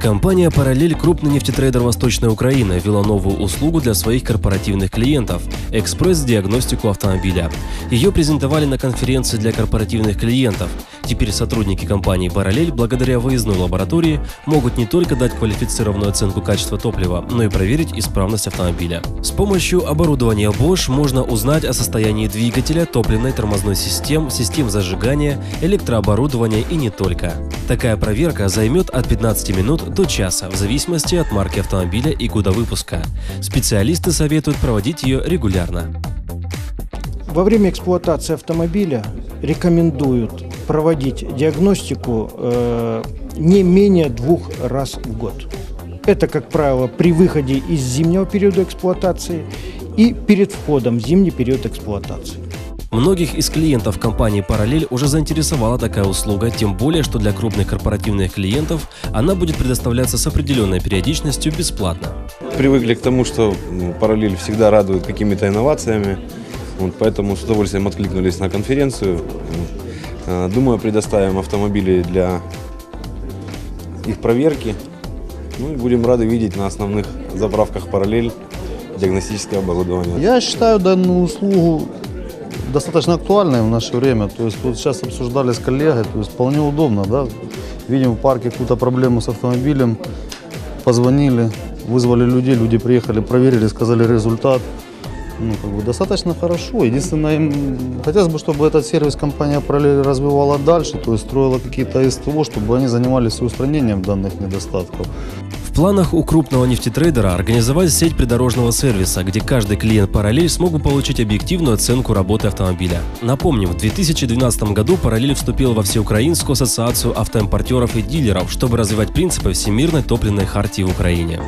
Компания «Параллель» – крупный нефтетрейдер Восточной Украины, ввела новую услугу для своих корпоративных клиентов – экспресс-диагностику автомобиля. Ее презентовали на конференции для корпоративных клиентов. Теперь сотрудники компании «Параллель» благодаря выездной лаборатории могут не только дать квалифицированную оценку качества топлива, но и проверить исправность автомобиля. С помощью оборудования Bosch можно узнать о состоянии двигателя, топливной тормозной систем, систем зажигания, электрооборудования и не только. Такая проверка займет от 15 минут до часа в зависимости от марки автомобиля и года выпуска. Специалисты советуют проводить ее регулярно. Во время эксплуатации автомобиля рекомендуют проводить диагностику э, не менее двух раз в год. Это, как правило, при выходе из зимнего периода эксплуатации и перед входом в зимний период эксплуатации. Многих из клиентов компании «Параллель» уже заинтересовала такая услуга, тем более, что для крупных корпоративных клиентов она будет предоставляться с определенной периодичностью бесплатно. Привыкли к тому, что ну, «Параллель» всегда радует какими-то инновациями, вот, поэтому с удовольствием откликнулись на конференцию. А, думаю, предоставим автомобили для их проверки. Ну и будем рады видеть на основных заправках «Параллель» диагностическое оборудование. Я считаю данную услугу достаточно актуальной в наше время. То есть вот сейчас обсуждали с коллегой, то есть вполне удобно, да. Видим в парке какую-то проблему с автомобилем, позвонили, вызвали людей, люди приехали, проверили, сказали результат. Ну, как бы достаточно хорошо. Единственное, им хотелось бы, чтобы этот сервис компания параллель развивала дальше, то есть строила какие-то СТО, чтобы они занимались устранением данных недостатков. В планах у крупного нефтетрейдера организовать сеть придорожного сервиса, где каждый клиент «Параллель» смог бы получить объективную оценку работы автомобиля. Напомним, в 2012 году «Параллель» вступил во Всеукраинскую ассоциацию автоимпортеров и дилеров, чтобы развивать принципы всемирной топливной хартии в Украине.